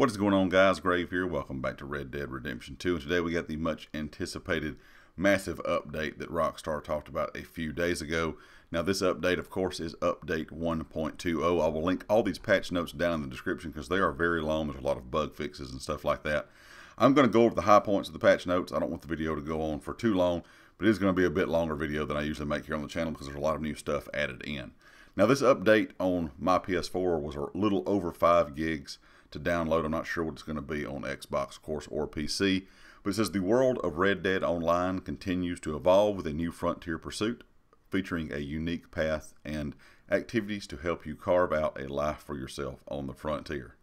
What is going on guys? Grave here. Welcome back to Red Dead Redemption 2. And today we got the much anticipated massive update that Rockstar talked about a few days ago. Now this update of course is update 1.20. I will link all these patch notes down in the description because they are very long. There's a lot of bug fixes and stuff like that. I'm going to go over the high points of the patch notes. I don't want the video to go on for too long, but it is going to be a bit longer video than I usually make here on the channel because there's a lot of new stuff added in. Now this update on my PS4 was a little over 5 gigs to download. I'm not sure what it's going to be on Xbox, of course, or PC. But it says the world of Red Dead Online continues to evolve with a new frontier pursuit featuring a unique path and activities to help you carve out a life for yourself on the frontier.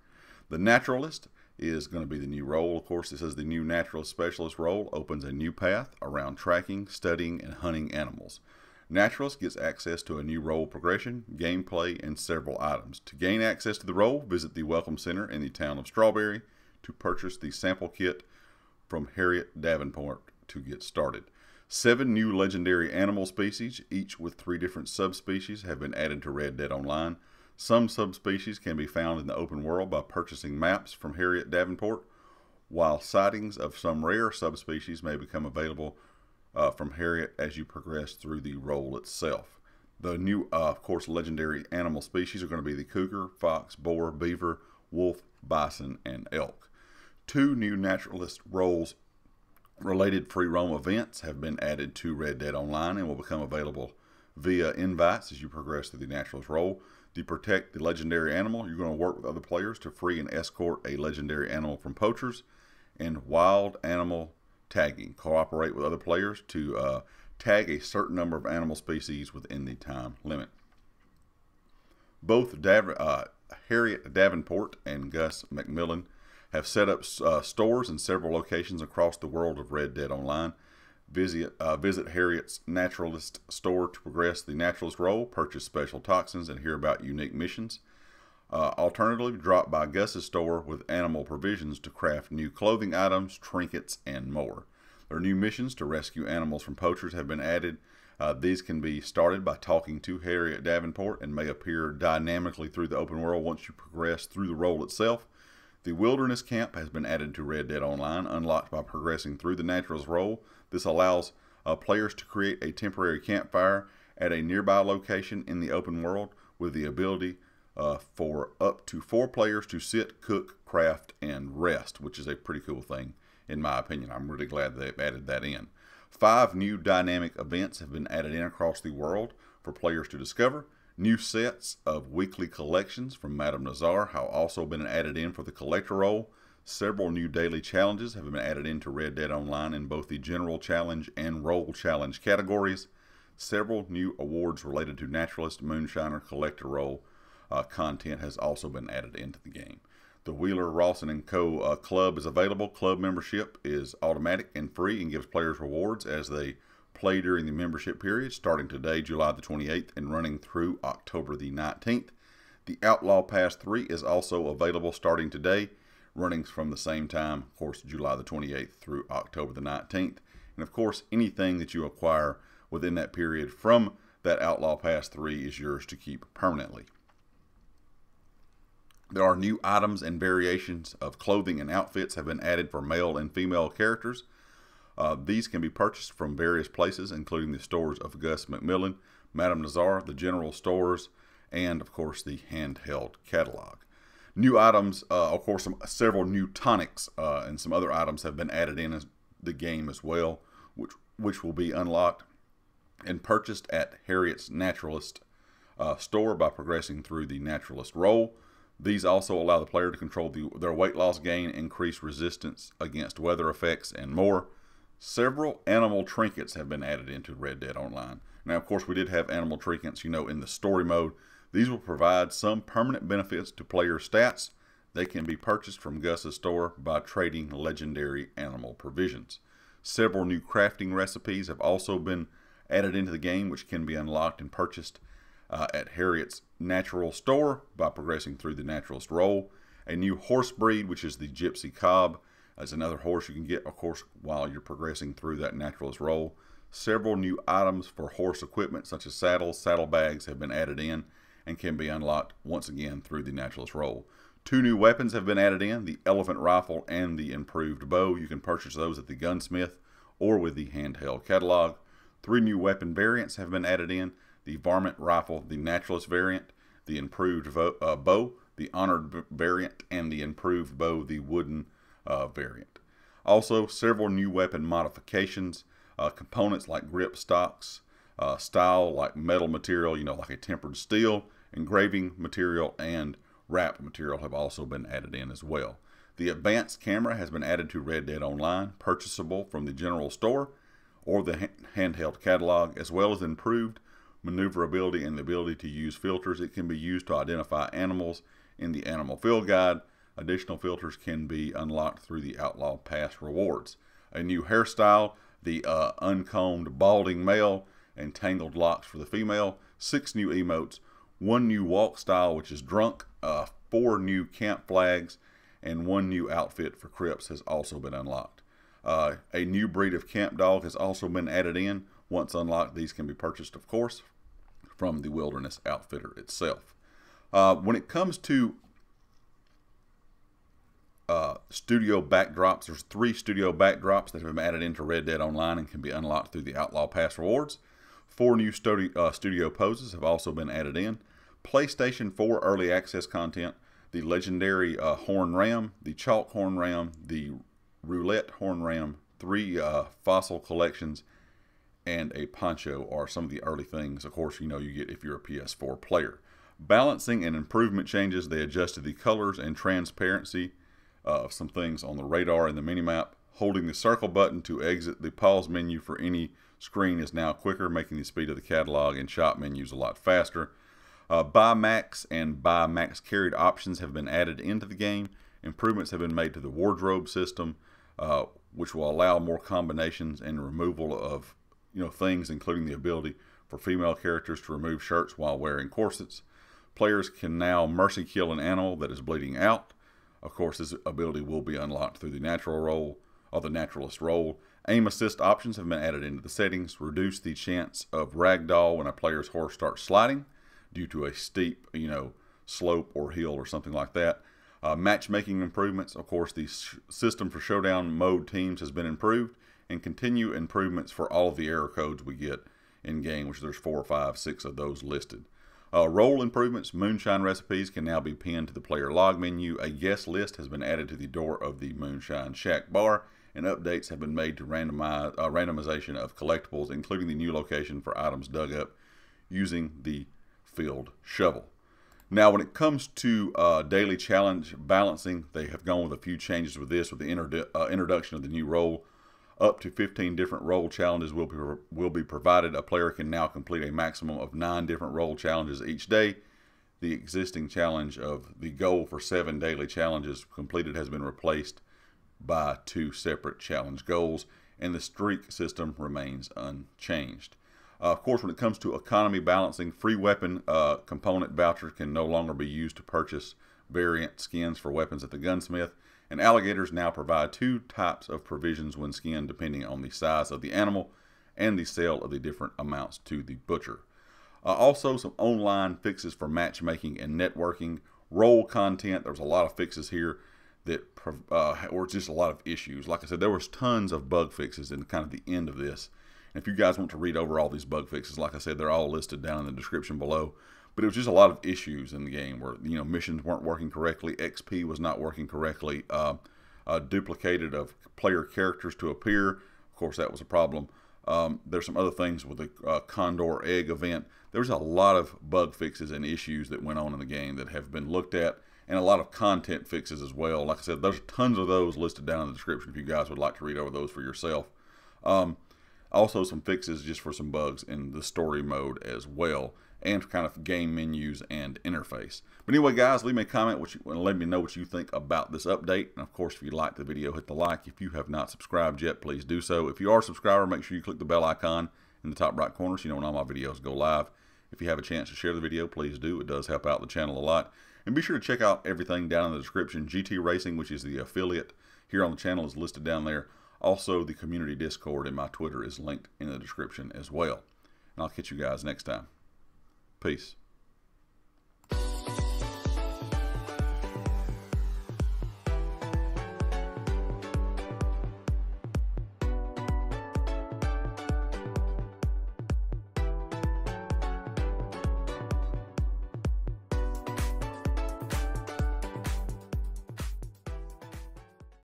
The Naturalist is going to be the new role. Of course, it says the new Naturalist Specialist role opens a new path around tracking, studying, and hunting animals. Naturalist gets access to a new role progression, gameplay, and several items. To gain access to the role, visit the Welcome Center in the town of Strawberry to purchase the sample kit from Harriet Davenport to get started. Seven new legendary animal species, each with three different subspecies, have been added to Red Dead Online. Some subspecies can be found in the open world by purchasing maps from Harriet Davenport, while sightings of some rare subspecies may become available uh, from Harriet as you progress through the role itself. The new, uh, of course, legendary animal species are going to be the cougar, fox, boar, beaver, wolf, bison, and elk. Two new naturalist roles related free roam events have been added to Red Dead Online and will become available via invites as you progress through the naturalist role. To protect the legendary animal, you're going to work with other players to free and escort a legendary animal from poachers. And wild animal tagging. Cooperate with other players to uh, tag a certain number of animal species within the time limit. Both Dav uh, Harriet Davenport and Gus Macmillan have set up uh, stores in several locations across the world of Red Dead Online. Visit, uh, visit Harriet's Naturalist store to progress the Naturalist role, purchase special toxins, and hear about unique missions. Uh, alternatively, drop by Gus's store with animal provisions to craft new clothing items, trinkets, and more. There are new missions to rescue animals from poachers have been added. Uh, these can be started by talking to Harriet Davenport and may appear dynamically through the open world once you progress through the role itself. The Wilderness Camp has been added to Red Dead Online, unlocked by progressing through the Natural's role. This allows uh, players to create a temporary campfire at a nearby location in the open world with the ability uh, for up to four players to sit, cook, craft, and rest, which is a pretty cool thing in my opinion. I'm really glad they've added that in. Five new dynamic events have been added in across the world for players to discover. New sets of weekly collections from Madame Nazar have also been added in for the collector role. Several new daily challenges have been added into Red Dead Online in both the General Challenge and Role Challenge categories. Several new awards related to Naturalist, Moonshiner, Collector Role uh, content has also been added into the game. The Wheeler Rawson & Co. Uh, Club is available. Club membership is automatic and free and gives players rewards as they play during the membership period, starting today, July the 28th, and running through October the 19th. The Outlaw Pass 3 is also available starting today, running from the same time, of course, July the 28th through October the 19th. And of course, anything that you acquire within that period from that Outlaw Pass 3 is yours to keep permanently. There are new items and variations of clothing and outfits have been added for male and female characters. Uh, these can be purchased from various places, including the stores of Gus Macmillan, Madame Nazar, the general stores, and of course the handheld catalog. New items, uh, of course, some, several new tonics uh, and some other items have been added in the game as well, which which will be unlocked and purchased at Harriet's Naturalist uh, store by progressing through the Naturalist role. These also allow the player to control the, their weight loss gain, increase resistance against weather effects, and more. Several animal trinkets have been added into Red Dead Online. Now, of course, we did have animal trinkets, you know, in the story mode. These will provide some permanent benefits to player stats. They can be purchased from Gus's store by trading legendary animal provisions. Several new crafting recipes have also been added into the game, which can be unlocked and purchased uh, at Harriet's Natural Store by progressing through the Naturalist role. A new horse breed, which is the Gypsy Cob, is another horse you can get, of course, while you're progressing through that Naturalist role. Several new items for horse equipment, such as saddles, saddlebags, have been added in and can be unlocked once again through the Naturalist role. Two new weapons have been added in, the Elephant Rifle and the Improved Bow. You can purchase those at the Gunsmith or with the handheld catalog. Three new weapon variants have been added in, the Varmint Rifle, the Naturalist variant, the Improved uh, Bow, the Honored variant, and the Improved Bow, the Wooden uh, variant. Also, several new weapon modifications, uh, components like grip stocks, uh, style like metal material, you know, like a tempered steel, engraving material, and wrap material have also been added in as well. The advanced camera has been added to Red Dead Online, purchasable from the general store or the handheld catalog, as well as improved maneuverability and the ability to use filters. It can be used to identify animals in the animal field guide. Additional filters can be unlocked through the Outlaw Pass rewards. A new hairstyle, the uh, uncombed balding male and tangled locks for the female. Six new emotes, one new walk style, which is drunk, uh, four new camp flags, and one new outfit for Cripps has also been unlocked. Uh, a new breed of camp dog has also been added in. Once unlocked, these can be purchased, of course, from the Wilderness Outfitter itself. Uh, when it comes to uh, studio backdrops, there's three studio backdrops that have been added into Red Dead Online and can be unlocked through the Outlaw Pass rewards. Four new studio, uh, studio poses have also been added in. PlayStation 4 early access content, the legendary uh, Horn Ram, the Chalk Horn Ram, the Rutile Horn Ram, three uh, fossil collections, and a poncho are some of the early things, of course, you know you get if you're a PS4 player. Balancing and improvement changes, they adjusted the colors and transparency of some things on the radar and the minimap. Holding the circle button to exit the pause menu for any screen is now quicker, making the speed of the catalog and shop menus a lot faster. Uh, buy max and buy max carried options have been added into the game. Improvements have been made to the wardrobe system, uh, which will allow more combinations and removal of you know things, including the ability for female characters to remove shirts while wearing corsets. Players can now mercy kill an animal that is bleeding out. Of course, this ability will be unlocked through the natural role or the naturalist role. Aim assist options have been added into the settings, reduce the chance of ragdoll when a player's horse starts sliding due to a steep, you know, slope or hill or something like that. Uh, matchmaking improvements, of course, the system for showdown mode teams has been improved, and continue improvements for all of the error codes we get in game, which there's four, five, six of those listed. Uh, role improvements, moonshine recipes can now be pinned to the player log menu. A guest list has been added to the door of the Moonshine Shack bar, and updates have been made to randomize, uh, randomization of collectibles, including the new location for items dug up using the field shovel. Now, when it comes to uh, daily challenge balancing, they have gone with a few changes with this, with the introdu uh, introduction of the new role. Up to 15 different role challenges will be, will be provided. A player can now complete a maximum of nine different role challenges each day. The existing challenge of the goal for seven daily challenges completed has been replaced by two separate challenge goals, and the streak system remains unchanged. Uh, of course, when it comes to economy balancing, free weapon uh, component vouchers can no longer be used to purchase variant skins for weapons at the gunsmith. And alligators now provide two types of provisions when skinned, depending on the size of the animal and the sale of the different amounts to the butcher. Uh, also, some online fixes for matchmaking and networking. Role content, there's a lot of fixes here that uh, were just a lot of issues. Like I said, there was tons of bug fixes in kind of the end of this if you guys want to read over all these bug fixes, like I said, they're all listed down in the description below. But it was just a lot of issues in the game where you know missions weren't working correctly, XP was not working correctly, uh, uh, duplicated of player characters to appear. Of course, that was a problem. Um, there's some other things with the uh, Condor Egg event. There's a lot of bug fixes and issues that went on in the game that have been looked at, and a lot of content fixes as well. Like I said, there's tons of those listed down in the description if you guys would like to read over those for yourself. Um, also, some fixes just for some bugs in the story mode as well, and kind of game menus and interface. But anyway, guys, leave me a comment what you, and let me know what you think about this update. And of course, if you liked the video, hit the like. If you have not subscribed yet, please do so. If you are a subscriber, make sure you click the bell icon in the top right corner so you know when all my videos go live. If you have a chance to share the video, please do. It does help out the channel a lot. And be sure to check out everything down in the description. GT Racing, which is the affiliate here on the channel, is listed down there. Also, the community Discord and my Twitter is linked in the description as well. And I'll catch you guys next time. Peace.